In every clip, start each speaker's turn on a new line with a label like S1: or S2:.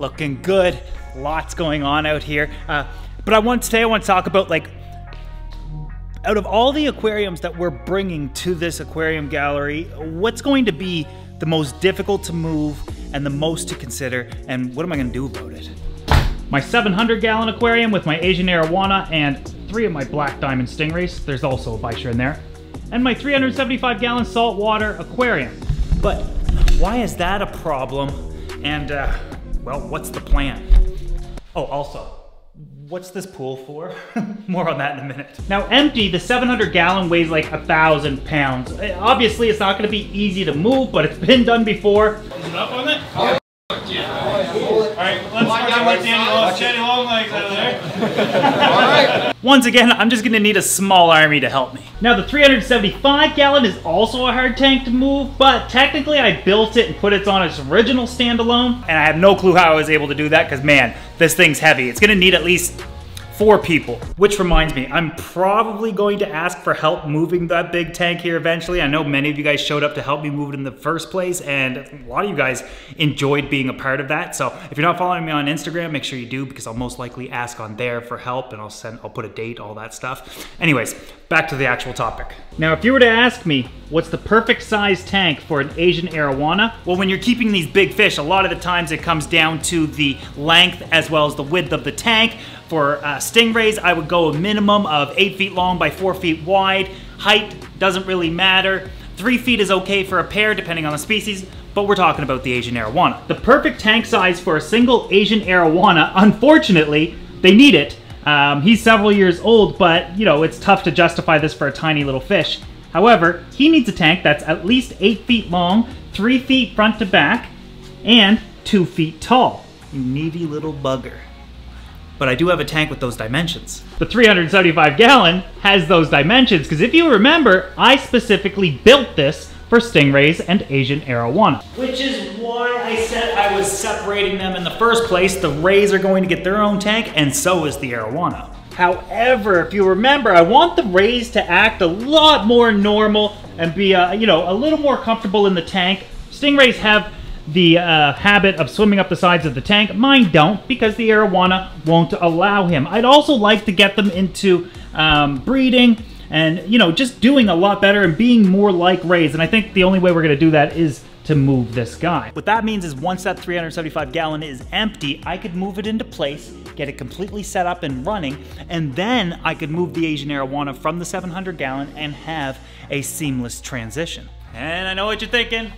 S1: looking good. Lots going on out here. Uh, but I want today I want to talk about like out of all the aquariums that we're bringing to this aquarium gallery, what's going to be the most difficult to move and the most to consider, and what am I going to do about it? My 700 gallon aquarium with my Asian arowana and three of my black diamond stingrays. There's also a bichir in there. And my 375 gallon saltwater aquarium. But why is that a problem? And, uh, well, what's the plan? Oh, also, what's this pool for? More on that in a minute. Now empty, the 700 gallon weighs like a thousand pounds. Uh, Obviously it's not gonna be easy to move, but it's been done before. Is it up on it? Yeah. Alright, let's start with Danny Long, Danny Longlegs out of Once again, I'm just gonna need a small army to help me. Now the 375 gallon is also a hard tank to move, but technically I built it and put it on its original standalone, and I have no clue how I was able to do that, because man, this thing's heavy. It's gonna need at least four people. Which reminds me, I'm probably going to ask for help moving that big tank here eventually. I know many of you guys showed up to help me move it in the first place, and a lot of you guys enjoyed being a part of that. So if you're not following me on Instagram, make sure you do because I'll most likely ask on there for help and I'll send I'll put a date, all that stuff. Anyways, back to the actual topic. Now, if you were to ask me what's the perfect size tank for an Asian arowana, well, when you're keeping these big fish, a lot of the times it comes down to the length as well as the width of the tank. For uh, stingrays, I would go a minimum of 8 feet long by 4 feet wide. Height doesn't really matter. 3 feet is okay for a pair depending on the species, but we're talking about the Asian arowana. The perfect tank size for a single Asian arowana, unfortunately, they need it. Um, he's several years old, but you know, it's tough to justify this for a tiny little fish. However, he needs a tank that's at least 8 feet long, 3 feet front to back, and 2 feet tall. You needy little bugger but I do have a tank with those dimensions. The 375 gallon has those dimensions because if you remember, I specifically built this for stingrays and Asian arowana. Which is why I said I was separating them in the first place. The rays are going to get their own tank and so is the arowana. However, if you remember, I want the rays to act a lot more normal and be, uh, you know, a little more comfortable in the tank. Stingrays have the uh, habit of swimming up the sides of the tank. Mine don't because the arowana won't allow him. I'd also like to get them into um, breeding and, you know, just doing a lot better and being more like rays. And I think the only way we're going to do that is to move this guy. What that means is once that 375 gallon is empty, I could move it into place, get it completely set up and running, and then I could move the Asian arowana from the 700 gallon and have a seamless transition. And I know what you're thinking.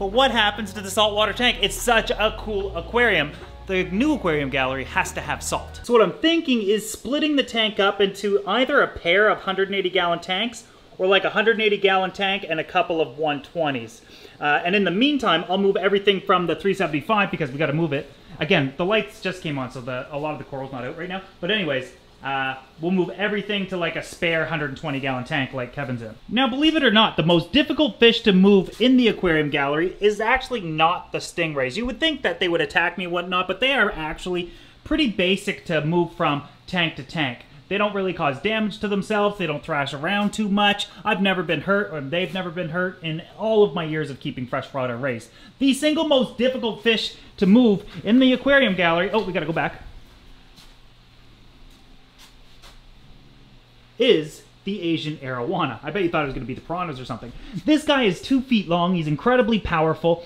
S1: But what happens to the saltwater tank? It's such a cool aquarium. The new aquarium gallery has to have salt. So what I'm thinking is splitting the tank up into either a pair of 180 gallon tanks or like a 180 gallon tank and a couple of 120s. Uh, and in the meantime, I'll move everything from the 375 because we gotta move it. Again, the lights just came on, so the, a lot of the coral's not out right now. But anyways, uh, we'll move everything to like a spare 120 gallon tank like Kevin's in. Now, believe it or not, the most difficult fish to move in the aquarium gallery is actually not the stingrays. You would think that they would attack me and whatnot, but they are actually pretty basic to move from tank to tank. They don't really cause damage to themselves. They don't thrash around too much. I've never been hurt, or they've never been hurt in all of my years of keeping freshwater rays. The single most difficult fish to move in the aquarium gallery, oh, we gotta go back, is the Asian arowana. I bet you thought it was going to be the piranhas or something. This guy is two feet long. He's incredibly powerful.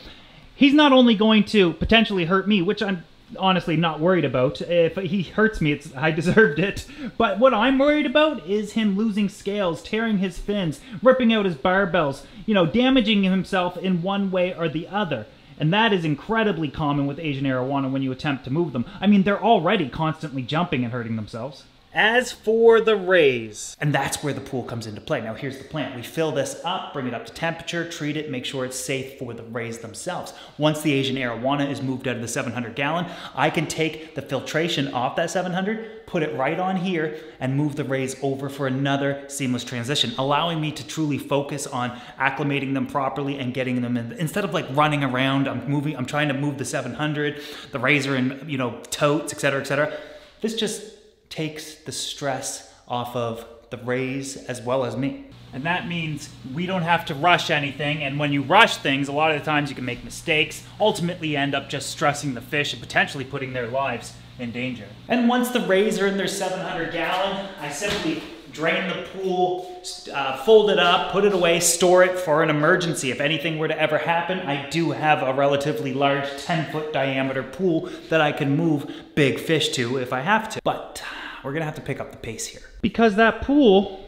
S1: He's not only going to potentially hurt me, which I'm honestly not worried about. If he hurts me, it's I deserved it. But what I'm worried about is him losing scales, tearing his fins, ripping out his barbels, you know, damaging himself in one way or the other. And that is incredibly common with Asian arowana when you attempt to move them. I mean, they're already constantly jumping and hurting themselves. As for the rays, and that's where the pool comes into play. Now here's the plan. We fill this up, bring it up to temperature, treat it, make sure it's safe for the rays themselves. Once the Asian arowana is moved out of the 700 gallon, I can take the filtration off that 700, put it right on here, and move the rays over for another seamless transition, allowing me to truly focus on acclimating them properly and getting them in. Instead of like running around, I'm moving, I'm trying to move the 700, the rays in, you know, totes, etc., etc. This just takes the stress off of the rays as well as me. And that means we don't have to rush anything. And when you rush things, a lot of the times you can make mistakes, ultimately end up just stressing the fish and potentially putting their lives in danger. And once the rays are in their 700 gallon, I simply drain the pool, uh, fold it up, put it away, store it for an emergency. If anything were to ever happen, I do have a relatively large 10 foot diameter pool that I can move big fish to if I have to. But we're gonna have to pick up the pace here. Because that pool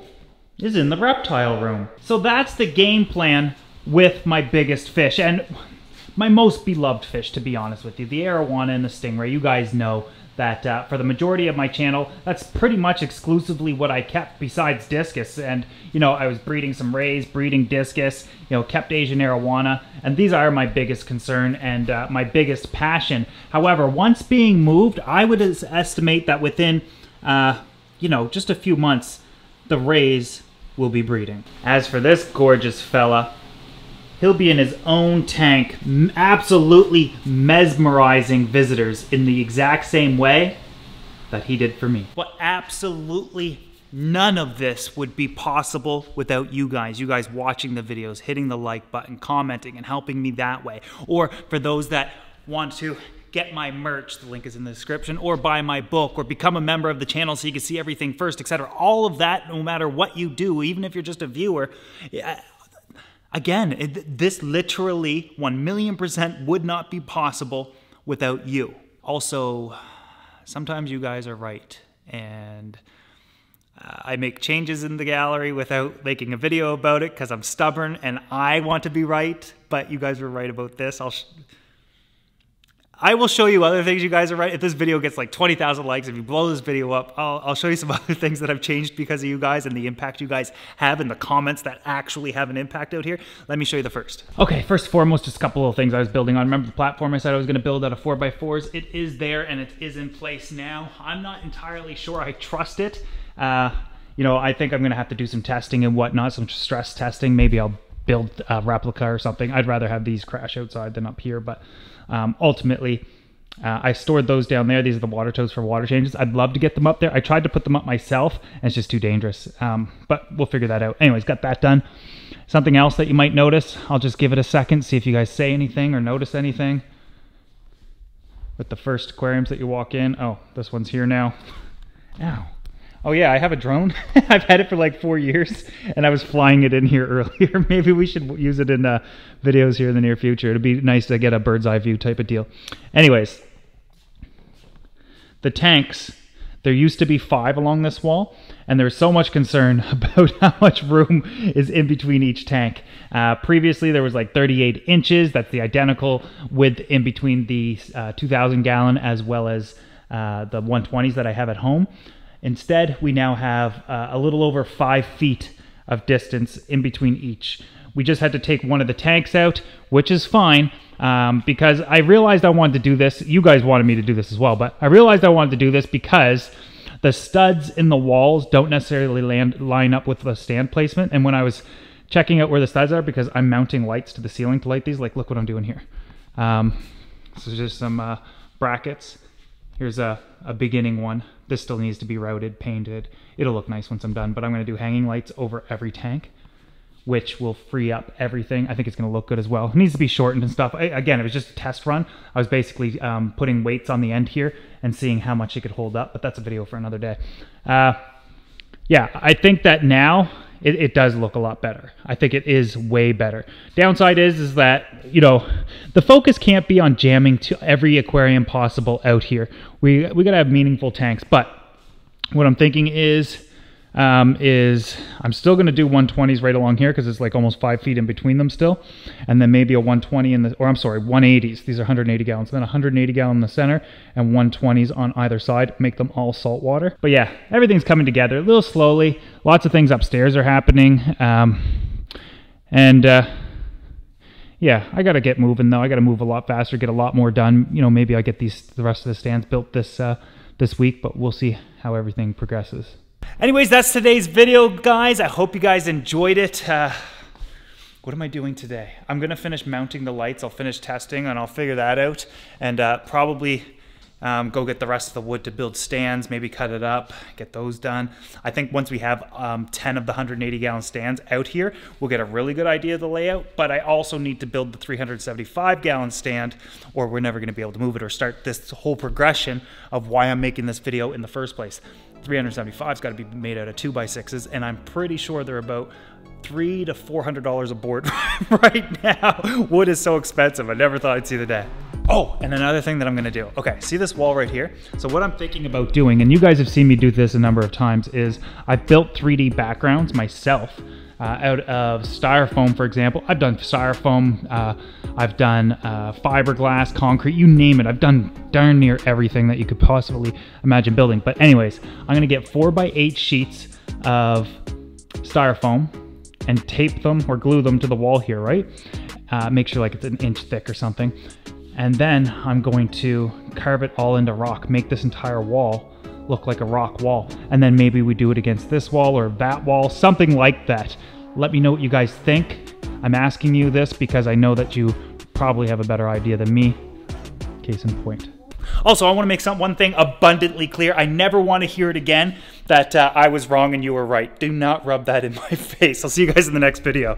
S1: is in the reptile room. So that's the game plan with my biggest fish and my most beloved fish, to be honest with you. The arowana and the stingray, you guys know that uh, for the majority of my channel, that's pretty much exclusively what I kept besides discus. And, you know, I was breeding some rays, breeding discus, you know, kept Asian arowana, and these are my biggest concern and uh, my biggest passion. However, once being moved, I would estimate that within, uh, you know, just a few months, the rays will be breeding. As for this gorgeous fella, he'll be in his own tank, absolutely mesmerizing visitors in the exact same way that he did for me. But absolutely none of this would be possible without you guys. You guys watching the videos, hitting the like button, commenting, and helping me that way. Or for those that want to get my merch, the link is in the description, or buy my book, or become a member of the channel so you can see everything first, etc. All of that, no matter what you do, even if you're just a viewer, again, it, this literally 1 million percent would not be possible without you. Also, sometimes you guys are right, and uh, I make changes in the gallery without making a video about it because I'm stubborn and I want to be right, but you guys were right about this. I'll I will show you other things you guys are right. If this video gets like 20,000 likes, if you blow this video up, I'll, I'll, show you some other things that I've changed because of you guys and the impact you guys have in the comments that actually have an impact out here. Let me show you the first. Okay, first and foremost, just a couple of things I was building on. Remember the platform I said I was gonna build out of 4x4s? It is there and it is in place now. I'm not entirely sure I trust it. Uh, you know, I think I'm gonna have to do some testing and whatnot, some stress testing. Maybe I'll build a replica or something. I'd rather have these crash outside than up here, but um, ultimately, uh, I stored those down there. These are the water toes for water changes. I'd love to get them up there. I tried to put them up myself, and it's just too dangerous. Um, but we'll figure that out. Anyways, got that done. Something else that you might notice, I'll just give it a second, see if you guys say anything or notice anything. With the first aquariums that you walk in. Oh, this one's here now. Ow. Oh yeah, I have a drone. I've had it for like four years, and I was flying it in here earlier. Maybe we should use it in uh, videos here in the near future. It'd be nice to get a bird's eye view type of deal. Anyways, the tanks. There used to be five along this wall, and there's so much concern about how much room is in between each tank. Uh, previously, there was like 38 inches. That's the identical width in between the uh, 2,000 gallon as well as uh, the 120s that I have at home. Instead, we now have uh, a little over five feet of distance in between each. We just had to take one of the tanks out, which is fine um, because I realized I wanted to do this. You guys wanted me to do this as well, but I realized I wanted to do this because the studs in the walls don't necessarily land, line up with the stand placement. And when I was checking out where the studs are, because I'm mounting lights to the ceiling to light these, like look what I'm doing here. Um, so just some uh, brackets. Here's a, a beginning one. This still needs to be routed, painted. It'll look nice once I'm done, but I'm gonna do hanging lights over every tank, which will free up everything. I think it's gonna look good as well. It needs to be shortened and stuff. I, again, it was just a test run. I was basically um, putting weights on the end here and seeing how much it could hold up, but that's a video for another day. Uh, yeah, I think that now it, it, does look a lot better. I think it is way better. Downside is is that you know the focus can't be on jamming to every aquarium possible out here. We we gotta have meaningful tanks. But what I'm thinking is um, is I'm still going to do 120s right along here because it's like almost five feet in between them still. And then maybe a 120 in the, or I'm sorry, 180s. These are 180 gallons. Then 180 gallon in the center and 120s on either side. Make them all salt water. But yeah, everything's coming together a little slowly. Lots of things upstairs are happening. Um, and, uh, yeah, I got to get moving though. I got to move a lot faster, get a lot more done. You know, maybe I get these the rest of the stands built this uh, this week, but we'll see how everything progresses. Anyways, that's today's video, guys. I hope you guys enjoyed it. Uh, what am I doing today? I'm gonna finish mounting the lights. I'll finish testing and I'll figure that out and uh, probably um, go get the rest of the wood to build stands, maybe cut it up, get those done. I think once we have um, 10 of the 180 gallon stands out here, we'll get a really good idea of the layout. But I also need to build the 375 gallon stand or we're never gonna be able to move it or start this whole progression of why I'm making this video in the first place. 375's gotta be made out of two by sixes and I'm pretty sure they're about three to four hundred dollars a board right now. Wood is so expensive. I never thought I'd see the day. Oh, and another thing that I'm gonna do. Okay, see this wall right here? So what I'm thinking about doing, and you guys have seen me do this a number of times, is I've built 3D backgrounds myself uh, out of styrofoam, for example. I've done styrofoam, uh, I've done uh, fiberglass, concrete, you name it. I've done darn near everything that you could possibly imagine building. But anyways, I'm gonna get four by eight sheets of styrofoam and tape them or glue them to the wall here, right? Uh, make sure like it's an inch thick or something. And then I'm going to carve it all into rock, make this entire wall look like a rock wall. And then maybe we do it against this wall or that wall, something like that. Let me know what you guys think. I'm asking you this because I know that you probably have a better idea than me. Case in point. Also, I want to make some, one thing abundantly clear. I never want to hear it again that uh, I was wrong and you were right. Do not rub that in my face. I'll see you guys in the next video.